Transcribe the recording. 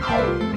Bye.